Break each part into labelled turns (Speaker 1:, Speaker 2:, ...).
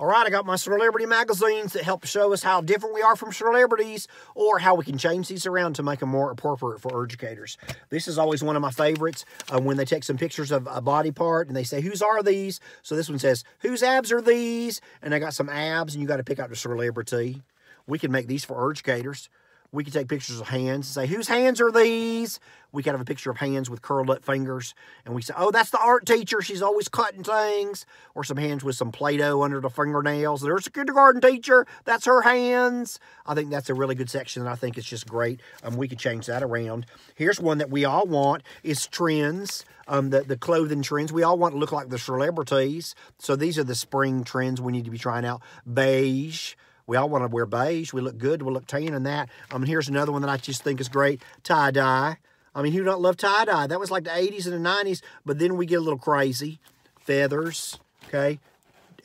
Speaker 1: All right, I got my celebrity magazines that help show us how different we are from celebrities or how we can change these around to make them more appropriate for educators. This is always one of my favorites uh, when they take some pictures of a body part and they say, whose are these? So this one says, whose abs are these? And I got some abs and you got to pick out the celebrity. We can make these for educators. We could take pictures of hands and say, whose hands are these? We could have a picture of hands with curled up fingers. And we say, oh, that's the art teacher. She's always cutting things. Or some hands with some Play-Doh under the fingernails. There's a kindergarten teacher. That's her hands. I think that's a really good section. And I think it's just great. Um, we could change that around. Here's one that we all want is trends. Um, the, the clothing trends. We all want to look like the celebrities. So these are the spring trends we need to be trying out. Beige. We all want to wear beige. We look good. We look tan in that. I mean, here's another one that I just think is great. Tie-dye. I mean, who don't love tie-dye? That was like the 80s and the 90s, but then we get a little crazy. Feathers, okay?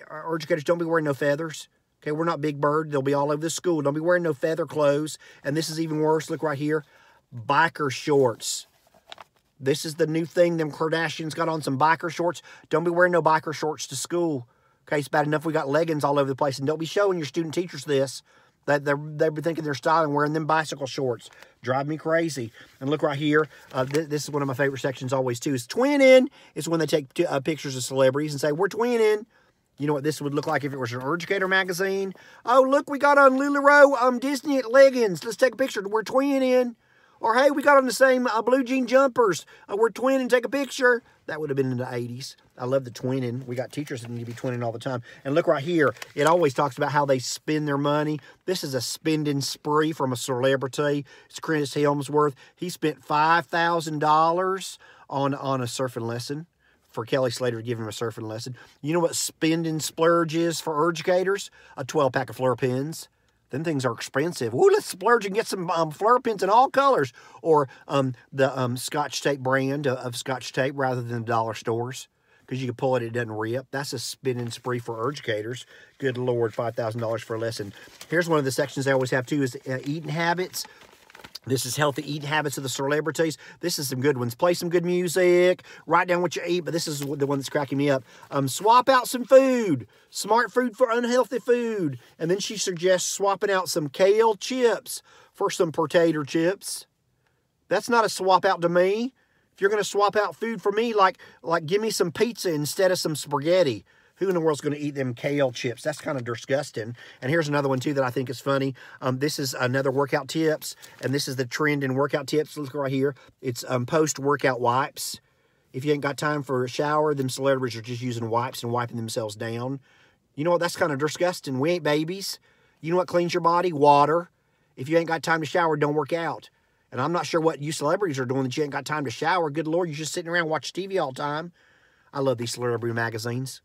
Speaker 1: Our educators, don't be wearing no feathers. Okay, we're not Big Bird. They'll be all over the school. Don't be wearing no feather clothes. And this is even worse. Look right here. Biker shorts. This is the new thing. Them Kardashians got on some biker shorts. Don't be wearing no biker shorts to school. Okay, it's bad enough we got leggings all over the place, and don't be showing your student teachers this. That they're they're thinking they're styling wearing them bicycle shorts. Drive me crazy. And look right here. Uh, th this is one of my favorite sections always too. Is twinning. It's when they take uh, pictures of celebrities and say we're twinning. You know what this would look like if it was an Educator magazine? Oh, look, we got on LuLaRoe um, Disney at leggings. Let's take a picture. We're twinning. Or, hey, we got on the same uh, blue jean jumpers. Uh, we're twinning. Take a picture. That would have been in the 80s. I love the twinning. We got teachers that need to be twinning all the time. And look right here. It always talks about how they spend their money. This is a spending spree from a celebrity. It's Chris Hemsworth. He spent $5,000 on, on a surfing lesson for Kelly Slater to give him a surfing lesson. You know what spending splurge is for educators? A 12 pack of Fluoro pens. Them things are expensive. Ooh, let's splurge and get some um, Fluoro pens in all colors. Or um, the um, Scotch Tape brand of, of Scotch Tape rather than the dollar stores. Because you can pull it, it doesn't rip. That's a spending spree for educators. Good Lord, $5,000 for a lesson. Here's one of the sections I always have too is uh, eating habits. This is healthy eating habits of the celebrities. This is some good ones. Play some good music. Write down what you eat, but this is the one that's cracking me up. Um, swap out some food. Smart food for unhealthy food. And then she suggests swapping out some kale chips for some potato chips. That's not a swap out to me. If you're going to swap out food for me, like like give me some pizza instead of some spaghetti who in the world's going to eat them kale chips? That's kind of disgusting. And here's another one, too, that I think is funny. Um, this is another workout tips, and this is the trend in workout tips. Look right here. It's um, post-workout wipes. If you ain't got time for a shower, them celebrities are just using wipes and wiping themselves down. You know what? That's kind of disgusting. We ain't babies. You know what cleans your body? Water. If you ain't got time to shower, don't work out. And I'm not sure what you celebrities are doing that you ain't got time to shower. Good Lord, you're just sitting around watching TV all the time. I love these celebrity magazines.